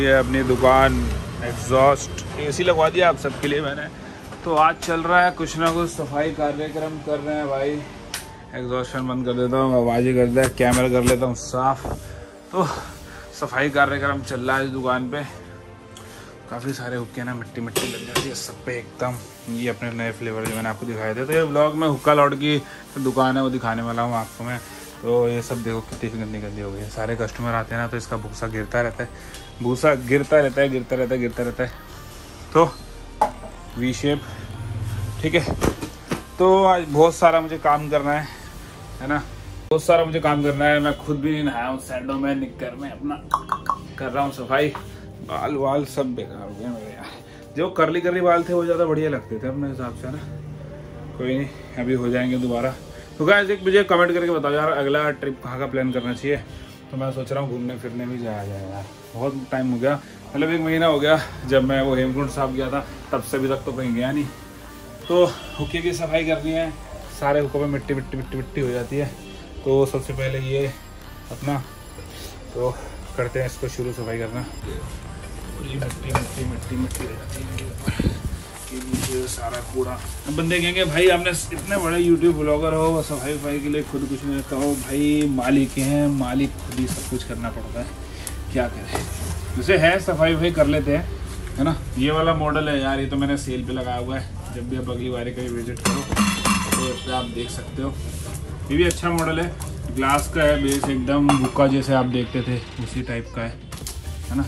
ये अपनी दुकान एग्जॉस्ट। एसी लगवा दिया आप सबके लिए मैंने। तो आज चल रहा है कुछ ना कुछ सफ़ाई कार्यक्रम कर रहे हैं भाई। एग्जॉस्टन बंद कर देता हूँ, आवाज़ कर दिया कैमरा कर लेता हूँ, साफ़। तो सफ़ाई कार्यक्रम चल रहा है इस दुकान पे। काफ़ी सारे हुक्के ना मिट्टी मिट्टी लग जाती है, सब पे एकदम ये अपने नए फ्लेवर जो मैंने आपको दिखाए थे। तो ये ब्लॉग में हुक्का लौट की दुकान है, वो दिखाने वाला हूँ आपको मैं। तो ये सब देखो कितनी गंदी गंदी हो गई है। सारे कस्टमर आते हैं ना तो इसका भूसा गिरता रहता है। भूसा गिरता रहता है, गिरता रहता है, गिरता रहता है। तो वी शेप ठीक है? तो आज बहुत सारा मुझे काम करना है है ना? बहुत सारा मुझे काम करना है। मैं खुद भी नहीं नहाया हूँ सैंडो में, निकर में, अपना कर रहा हूँ सफ़ाई। बाल वाल सब बेकार हो गए मेरे यार। जो करली करली बाल थे, वो ज़्यादा बढ़िया लगते थे अपने हिसाब से ना? कोई नहीं, अभी हो जाएँगे दोबारा। तो गाइस एक मुझे कमेंट करके बताओ यार, अगला ट्रिप कहाँ का प्लान करना चाहिए? तो मैं सोच रहा हूँ घूमने फिरने भी जाया जाए यार। बहुत टाइम हो गया। मतलब एक महीना हो गया जब मैं वो हेमकुंड साहब गया था, तब से अभी तक तो कहीं गया नहीं। तो हुक्के की सफ़ाई करनी है। सारे हुक्कों में मिट्टी मिट्टी मिट्टी मिट्टी हो जाती है। तो सबसे पहले ये अपना तो करते हैं इसको शुरू सफ़ाई करना। मिट्टी मिट्टी मिट्टी मिट्टी हो जाती है। के नीचे सारा कूड़ा। अब बंदे कहेंगे, भाई, आपने इतने बड़े यूट्यूब ब्लॉगर हो सफ़ाई वफाई के लिए खुद कुछ नहीं कहो। भाई, मालिक हैं, मालिक खुद ही सब कुछ करना पड़ता है। क्या करें? जैसे है, सफ़ाई वफाई कर लेते हैं, है ना? ये वाला मॉडल है यार, ये तो मैंने सेल पे लगाया हुआ है। जब भी आप अगली बारी कहीं विज़िट करो तो इस पर आप देख सकते हो। ये भी अच्छा मॉडल है। ग्लास का है बेस एकदम बुक्का जैसे आप देखते थे, उसी टाइप का है है ना?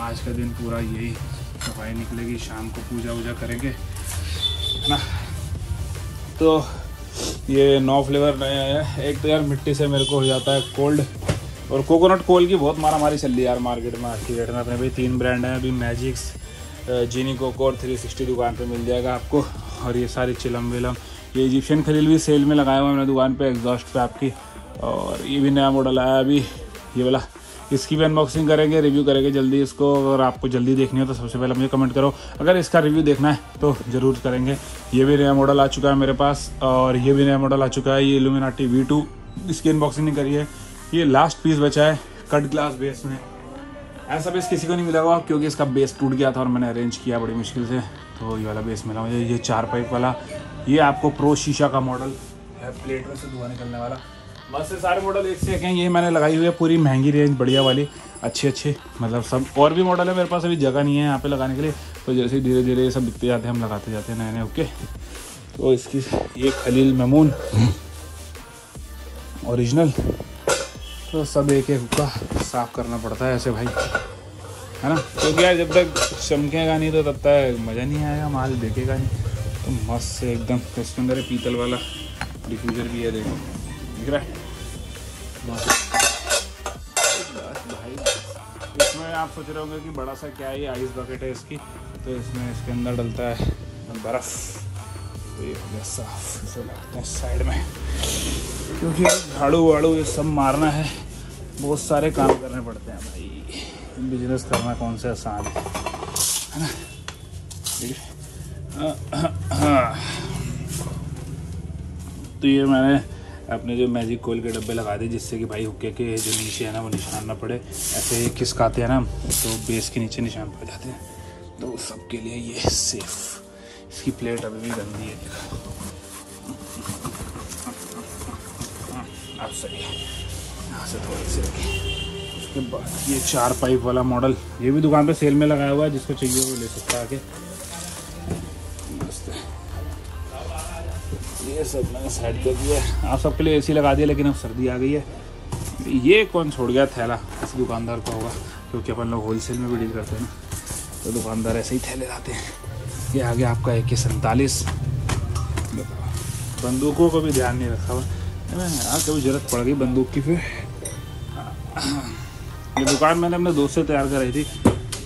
आज का दिन पूरा यही। सफ़ाई निकलेगी, शाम को पूजा वूजा करेंगे, है ना? तो ये नौ फ्लेवर नए आया है। एक तो यार मिट्टी से मेरे को हो जाता है कोल्ड, और कोकोनट कोल की बहुत मारा मारी चल रही है यार मार्केट में आज की डेट में। अपने भाई तीन ब्रांड हैं, अभी मैजिक्स जीनी कोको और थ्री सिक्सटी दुकान पे मिल जाएगा आपको, और ये सारी चिलम विलम। ये इजिप्शियन खलील भी सेल में लगाया हुआ है मैंने दुकान पे एग्जॉस्ट पे आपकी, और ये भी नया मॉडल आया अभी, ये वाला। इसकी भी अनबॉक्सिंग करेंगे रिव्यू करेंगे जल्दी, इसको अगर आपको जल्दी देखनी हो तो सबसे पहले मुझे कमेंट करो। अगर इसका रिव्यू देखना है तो ज़रूर करेंगे। ये भी नया मॉडल आ चुका है मेरे पास और ये भी नया मॉडल आ चुका है, ये इल्यूमिनाटी वी टू इसकी अनबॉक्सिंग नहीं करी है। ये लास्ट पीस बचा है कट ग्लास बेस में। ऐसा बेस किसी को नहीं मिला हुआ क्योंकि इसका बेस टूट गया था और मैंने अरेंज किया बड़ी मुश्किल से। तो ये वाला बेस मिला मुझे। ये चार पाइप वाला, ये आपको प्रो शीशा का मॉडल है प्लेट में से धुआँ निकलने वाला। से सारे मॉडल एक से एक हैं, ये मैंने लगाई हुई है पूरी महँगी रेंज बढ़िया वाली, अच्छे अच्छे मतलब सब और भी मॉडल है मेरे पास, अभी जगह नहीं है यहाँ पे लगाने के लिए तो जैसे धीरे धीरे ये सब बिकते जाते हैं, हम लगाते जाते हैं नए नए ओके तो इसकी, ये खलील ममून ओरिजिनल तो सब एक एक हुक्का साफ़ करना पड़ता है ऐसे भाई, है ना? क्योंकि तो यार जब तक चमकेगा नहीं तो तब तक मज़ा नहीं आएगा, माल देखेगा नहीं तो मस्त से एकदम तो इसके अंदर पीतल वाला डिफ्यूज़र भी है, देखो, दिख रहा है? भाई इसमें आप सोच रहे होंगे कि बड़ा सा क्या ये आइस बकेट है इसकी। तो इसमें इसके अंदर डलता है बर्फ़। तो ये हो गया साफ़ इसे लगते हैं साइड में। क्योंकि झाड़ू वाड़ू ये सब मारना है, बहुत सारे काम करने पड़ते हैं भाई। बिज़नेस करना कौन से आसान है? ना? तो ये मैंने अपने जो मैजिक कोल के डब्बे लगा दिए जिससे कि भाई हुक्के के जो नीचे है ना, वो निशान ना पड़े। ऐसे खिसकाते हैं ना तो बेस के नीचे निशान पड़ जाते हैं। तो सबके लिए ये सेफ़ इसकी प्लेट अभी भी गंदी है अब सही उसके बाद ये चार पाइप वाला मॉडल ये भी दुकान पे सेल में लगाया हुआ है, जिसको चाहिए वो ले सकता है आके। ये सब कर दिया आप सबके लिए एसी लगा दिया, लेकिन अब सर्दी आ गई है। ये कौन छोड़ गया? थैला। किसी दुकानदार का होगा, क्योंकि अपन लोग होलसेल में भी डील करते हैं ना। तो दुकानदार ऐसे ही थैले लाते हैं। ये आ गया आपका एक सैंतालीस। बंदूकों को भी ध्यान नहीं रखा हुआ। हाँ कभी ज़रूरत पड़ गई बंदूक की फिर। ये दुकान मैंने अपने दोस्त से तैयार कराई थी।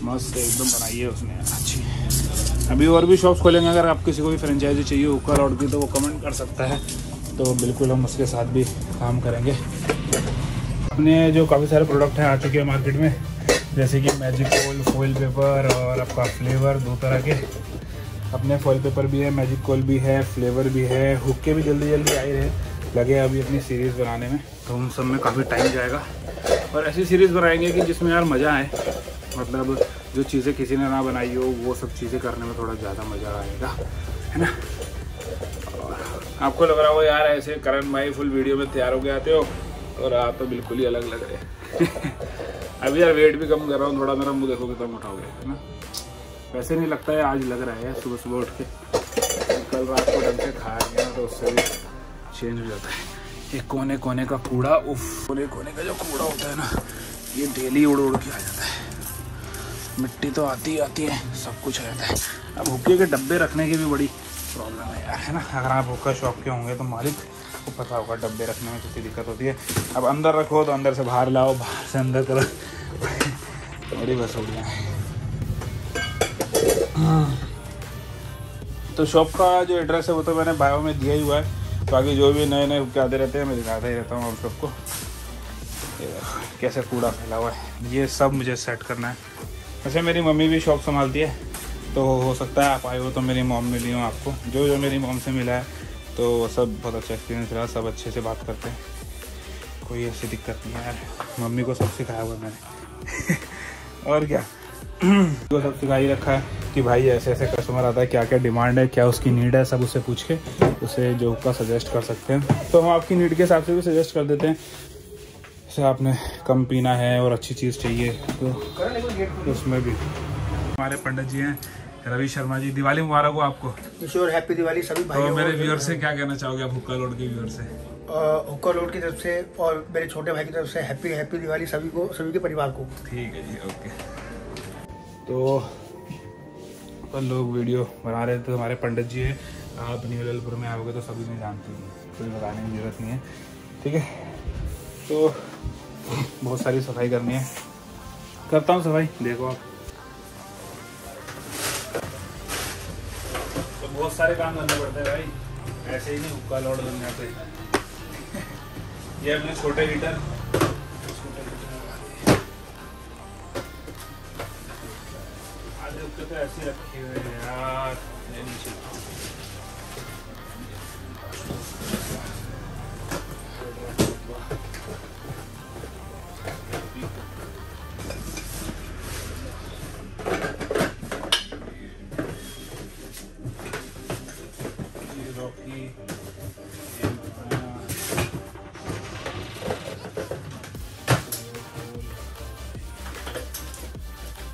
मस्त एकदम बनाई है उसने। अच्छी। अभी और भी शॉप्स खोलेंगे, अगर आप किसी को भी फ्रेंचाइजी चाहिए हुक्का रॉड की तो वो कमेंट कर सकता है। तो बिल्कुल हम उसके साथ भी काम करेंगे। अपने जो काफ़ी सारे प्रोडक्ट हैं, आ चुके हैं मार्केट में। जैसे कि मैजिक कोल फॉइल पेपर और आपका फ्लेवर दो तरह के। अपने फॉइल पेपर भी है मैजिक कोल भी है फ्लेवर भी है। हुक्के भी जल्दी जल्दी आए रहे लगे अभी अपनी सीरीज़ बनाने में। तो उन सब में काफ़ी टाइम जाएगा। और ऐसी सीरीज़ बनाएँगे कि जिसमें यार मज़ा आए। मतलब जो चीज़ें किसी ने ना बनाई हो, वो सब चीज़ें करने में थोड़ा ज़्यादा मज़ा आएगा, है ना? और आपको लग रहा हो यार ऐसे करण भाई फुल वीडियो में तैयार हो के आते हो, और आप तो बिल्कुल ही अलग लग रहे अभी यार वेट भी कम कर रहा हूँ, थोड़ा मेरा मुँह देखो कितना मोटा हो गया है ना? वैसे नहीं लगता है, आज लग रहा है सुबह सुबह उठ के। कल रात को ढंग से खाया गया तो उससे भी चेंज हो जाता है। एक कोने कोने का कूड़ा, उफ कोने कोने का जो कूड़ा होता है ना, ये डेली उड़ उड़ के आ जाता है। मिट्टी तो आती ही आती है, सब कुछ रहता है। अब हुक्के के डब्बे रखने की भी बड़ी प्रॉब्लम है यार, है ना? अगर आप हुक्का शॉप के होंगे तो मालिक को पता होगा डब्बे रखने में कितनी दिक्कत होती है। अब अंदर रखो तो अंदर से बाहर लाओ, बाहर से अंदर करो। बड़ी बस हो। गया है। तो शॉप का जो एड्रेस है वो तो मैंने बायो में दिया ही हुआ है। बाकी जो भी नए नए हुक्के आते रहते हैं, मैं दिखाता ही रहता हूँ आप सबको। कैसे कूड़ा फैला हुआ है। ये सब मुझे सेट करना है। वैसे मेरी मम्मी भी शॉप संभालती है तो हो सकता है आप आए हो तो मेरी मॉम मिली हूँ आपको। जो जो मेरी मॉम से मिला है तो सब बहुत अच्छा एक्सपीरियंस रहा, सब अच्छे से बात करते हैं। कोई ऐसी दिक्कत नहीं यार, मम्मी को सब सिखाया हुआ मैंने। और क्या? वो सब सिखा ही रखा है कि भाई, ऐसे ऐसे कस्टमर आता है क्या क्या डिमांड है, क्या उसकी नीड है, सब उससे पूछ के उसे जो का सजेस्ट कर सकते हैं। तो हम आपकी नीड के हिसाब से भी सजेस्ट कर देते हैं। जैसे आपने कम पीना है और अच्छी चीज़ चाहिए तो, तो उसमें भी। हमारे पंडित जी हैं रवि शर्मा जी दिवाली मुबारक हो आपको। श्योर हैप्पी दिवाली सभी भाई तो मेरे व्यूअर से क्या कहना चाहोगे आप हुक्का लोड के व्यूअर से? हुक्का लोड की तरफ़ से और मेरे छोटे भाई की तरफ़ से हैप्पी हैप्पी दिवाली सभी को सभी के परिवार को। ठीक है जी ओके तो तो लोग वीडियो बना रहे थे तो हमारे पंडित जी हैं। आप न्यूलपुर में आओगे तो सभी में जानते हैं कोई बताने की ज़रूरत नहीं है। ठीक है? तो बहुत सारी सफ़ाई करनी है। करता हूँ सफ़ाई, देखो आप। तो बहुत सारे काम करने पड़ते हैं भाई। ऐसे ही नहीं, हुक्का लौट दुनिया ये अपने छोटे हीटर। आज हुक्के तो ऐसे रखे हुए हैं यार।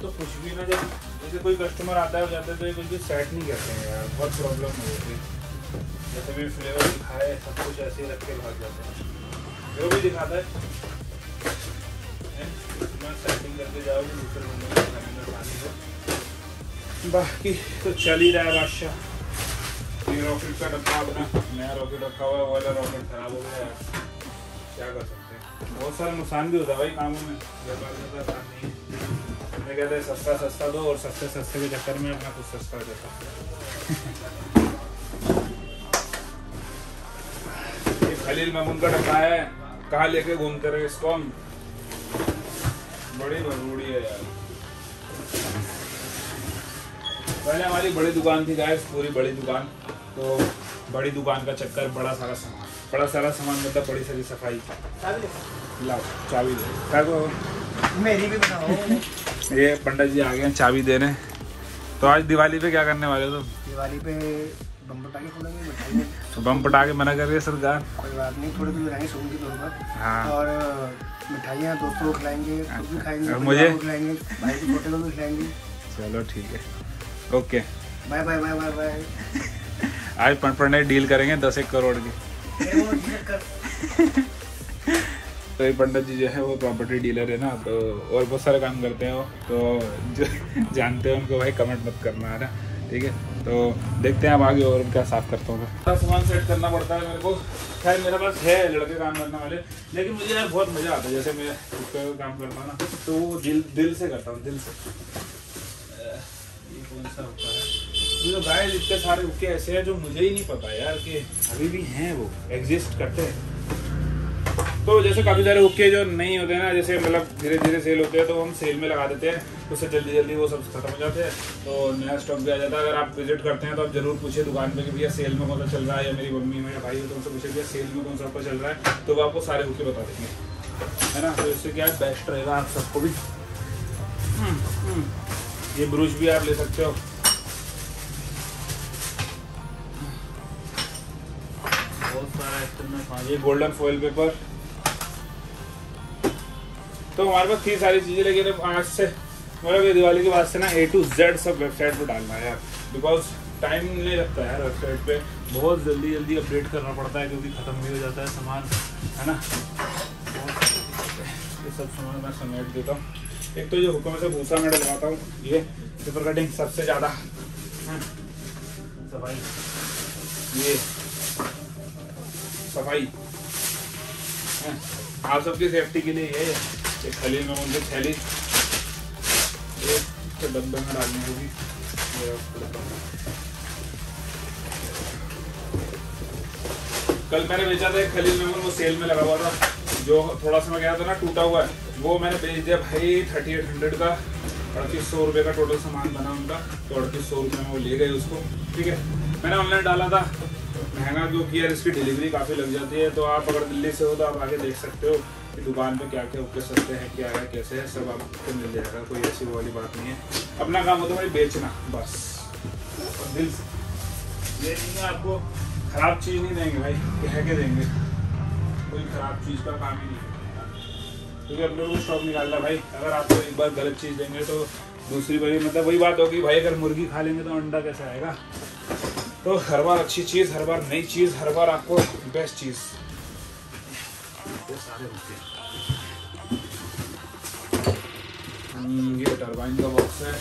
तो कुछ भी ना, जब जैसे कोई कस्टमर आता है हो जाता है तो ये कुछ भी सेट नहीं करते हैं यार, बहुत प्रॉब्लम हो जाती है जैसे भी फ्लेवर दिखाए, सब कुछ ऐसे ही रख के भाग जाते हैं। जो भी दिखाता है। सेटिंग करके दूसरे खाने में को बाकी तो चल ही रहा है बादशाह ये रॉकेट का डब्बा अपना, नया रॉकेट रखा हुआ है वाला रॉकेट खराब हो गया है। क्या कर सकते हैं? बहुत सारा नुकसान भी होता है भाई कामों में। व्यापार में तो आसान नहीं है। मैं कहते हैं सस्ता सस्ता दो और सस्ते सस्ते के चक्कर में अपना कुछ सस्ता हो जाता ये खलील का डब्बा है कहाँ लेके घूमते रहे इसको हम? बड़ी भरबूड़ी है यार। पहले हमारी बड़ी दुकान थी गाय पूरी बड़ी दुकान। तो बड़ी दुकान का चक्कर बड़ा सारा सामान। बड़ा सारा सामान मतलब बड़ी सारी सफ़ाई। लाओ चाबी दे। मेरी भी बताओ ये पंडित जी आ गए हैं चाबी देने। तो आज दिवाली पे क्या करने वाले हो तुम? दिवाली पे बम पटाखे फोड़ेंगे मिठाई तो बम पटा के मना कर रही है सरकार? कोई बात नहीं थोड़ी दूर रहेंगे सोने की दूर पर। हाँ। और मिठाइयाँ दोस्तों को खिलाएँगे खुद भी खाएँगे और मुझे? खिलाएँगे भाई के छोटे को भी खिलाएँगे। चलो ठीक है। Okay. Bye bye bye bye bye. आज पंडित डील करेंगे दस एक करोड़ की। तो ये पंडित जी जो है वो प्रॉपर्टी डीलर है ना तो और बहुत सारे काम करते हैं वो तो जो जानते हैं उनको भाई कमेंट मत करना है ना? ठीक है? तो देखते हैं अब आगे और क्या साफ़ करता हूँ मैं। सामान सेट करना पड़ता है मेरे को। खैर मेरे पास है लड़के काम करने वाले लेकिन मुझे यार बहुत मज़ा आता है जैसे मैं खुद का काम करता हूँ ना तो वो दिल दिल से करता हूँ दिल से। ये कौन सा होता है? ये तो गाय इतने सारे हुक्के ऐसे हैं जो मुझे ही नहीं पता यार कि अभी भी हैं वो एग्जिस्ट करते हैं। तो जैसे काफ़ी सारे हुक्के जो नहीं होते हैं ना जैसे मतलब धीरे धीरे सेल होते हैं तो हम सेल में लगा देते हैं। उससे जल्दी जल्दी वो सब खत्म हो जाते हैं। तो नया स्टॉक भी आ जाता है। अगर आप विज़िट करते हैं तो आप ज़रूर पूछिए दुकान पे कि भैया सेल में कौन सा चल रहा है या मेरी मम्मी या भाई हो तो उनसे पूछिए भैया सेल में कौन सा चल रहा है? तो वो आपको सारे हुक्के बता देंगे। है ना? तो इससे क्या बेस्ट रहेगा आप सबको भी। हम्म, हम्म। ये ब्रुश भी आप ले सकते हो। बहुत सारा हाँ। ये गोल्डन फॉइल पेपर तो हमारे पास थी सारी चीज़ें लेकिन आज से मतलब ये दिवाली के बाद से ना ए टू जेड सब वेबसाइट पर डालना है यार। बिकॉज़ टाइम नहीं लगता यार वेबसाइट पे। बहुत जल्दी जल्दी अपडेट करना पड़ता है क्योंकि ख़त्म भी हो जाता है सामान, है ना? ये सब सामान मैं समेट देता हूँ। एक तो ये हुक्म से भूसा मैं डलवाता हूँ। ये पेपर कटिंग सबसे ज़्यादा सफ़ाई। ये सफ़ाई आप सबकी सेफ्टी के लिए ये एक खलील में उनकी थैली। एक डब्बे में डालनी होगी। कल मैंने बेचा था एक खलील में, वो सेल में लगा हुआ था। जो थोड़ा सा मैं गया था ना, टूटा हुआ है। वो मैंने बेच दिया भाई थर्टी एट हंड्रेड का। अड़तीस सौ रुपये का टोटल सामान बना उनका। तो अड़तीस सौ रुपये में वो ले गए उसको। ठीक है? मैंने ऑनलाइन डाला था। महँगा क्योंकि यार इसकी डिलीवरी काफ़ी लग जाती है। तो आप अगर दिल्ली से हो तो आप आगे देख सकते हो। कि दुकान पे क्या क्या उपके सस्ते हैं, क्या है, कैसे है, सब आपको मिल जाएगा, कोई ऐसी वाली बात नहीं है। अपना काम होता है बेचना, बस। और दिल ये नहीं है आपको खराब चीज़ नहीं देंगे भाई, कह के देंगे। कोई खराब चीज़ का काम ही नहीं क्योंकि अपने को स्टॉक निकालना भाई। अगर आपको एक बार गलत चीज़ देंगे तो दूसरी बार मतलब वही बात होगी, भाई अगर मुर्गी खा लेंगे तो अंडा कैसे आएगा? तो हर बार अच्छी चीज़, हर बार नई चीज़, हर बार आपको बेस्ट चीज़। सारे होते हैं ये टरबाइन का बॉक्स है।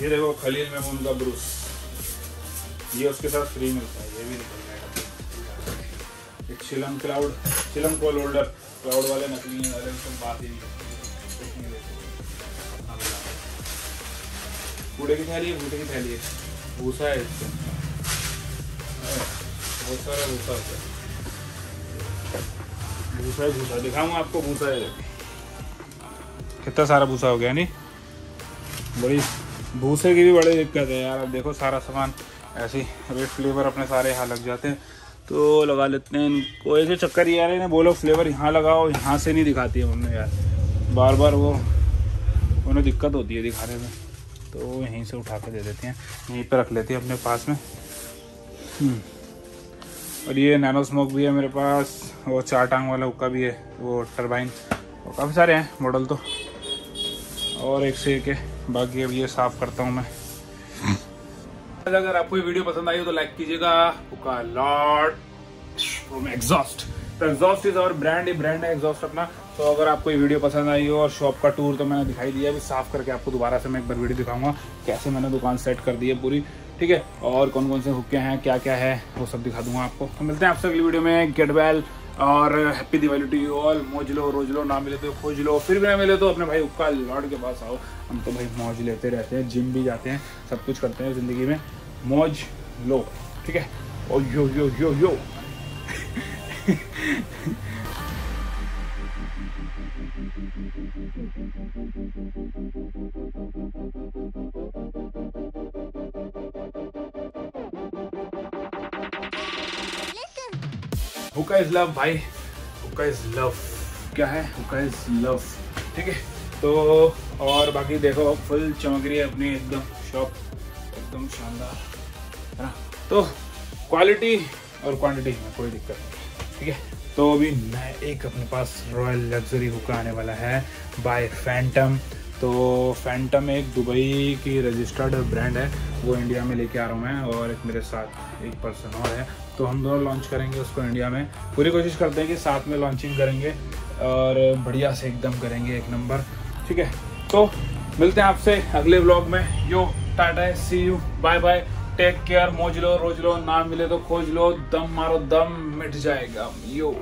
ये देखो, खलील मेमून का ब्रूस। ये उसके साथ फ्री मिलता है, ये भी निकल जाएगा। एक शिलम क्लाउड शिलम कोल होल्डर क्लाउड वाले नकली वाले सब बात ही नहीं करते। कूड़े की थैली है भूटे की थैली है। भूसा है इससे बहुत सारा भूसा होता है भूसा है भूसा दिखाऊँगा आपको भूसा है कितना सारा भूसा हो गया नहीं बड़ी भूसे की भी बड़ी दिक्कत है यार। देखो, सारा सामान, ऐसे रेड फ्लेवर अपने सारे यहाँ लग जाते हैं। तो लगा लेते हैं इनको। ऐसे चक्कर ये आ रहे हैं बोलो फ्लेवर यहाँ लगाओ, यहाँ से नहीं दिखाती है उन्होंने यार। बार बार वो, उन्हें दिक्कत होती है दिखाने में। तो यहीं से उठा के दे देते हैं, यहीं पर रख लेते हैं अपने पास में। हम्म। और ये नैनो स्मोक भी है मेरे पास, वो चार टांग वाला हुक्का भी है, वो टरबाइन और काफ़ी सारे हैं मॉडल तो। और एक से एक है बाकी अब ये साफ़ करता हूँ मैं। अगर आपको ये वीडियो पसंद आई हो तो लाइक कीजिएगा। हुक्का लॉर्ड। फ्रॉम एग्जॉस्ट तो एग्जॉस्ट इज़ और ब्रांड ये ब्रांड है एग्जॉस्ट अपना। तो अगर आपको ये वीडियो पसंद आई हो और शॉप का टूर तो मैंने दिखाई दिया अभी साफ़ करके आपको दोबारा से मैं एक बार वीडियो दिखाऊँगा। कैसे मैंने दुकान सेट कर दी है पूरी। ठीक है? और कौन कौन से हुक्के हैं क्या क्या है, वो सब दिखा दूँगा आपको। तो मिलते हैं आपसे अगली वीडियो में। गेट वेल और happy Diwali to you all मौज लो, रोज लो, ना मिले तो खोज लो। फिर भी ना मिले तो अपने भाई हुक्का लॉर्ड के पास आओ। हम तो भाई मौज लेते रहते हैं जिम भी जाते हैं, सब कुछ करते हैं ज़िंदगी में। मौज लो, ठीक है? ओ, यो यो यो यो। हुक्का इज़ लव, भाई। हुक्का इज़ लव। क्या है? हुक्का इज़ लव। ठीक है तो और बाकी देखो, फुल चमक रही है अपनी एकदम शॉप एकदम शानदार, है ना? तो क्वालिटी और क्वांटिटी में कोई दिक्कत नहीं। ठीक है तो अभी नया एक अपने पास रॉयल लग्जरी हुक्का आने वाला है बाय फैंटम तो फैंटम एक दुबई की रजिस्टर्ड ब्रांड है, वो इंडिया में लेके आ रहा हूँ मैं और एक मेरे साथ एक पर्सन और है। तो हम दोनों लॉन्च करेंगे उसको इंडिया में। पूरी कोशिश करते हैं कि साथ में लॉन्चिंग करेंगे और बढ़िया से एकदम करेंगे एक नंबर ठीक है? तो मिलते हैं आपसे अगले ब्लॉग में। Yo tata see you bye bye take care मोज लो रोज लो ना मिले तो खोज लो दम मारो दम मिट जाएगा यो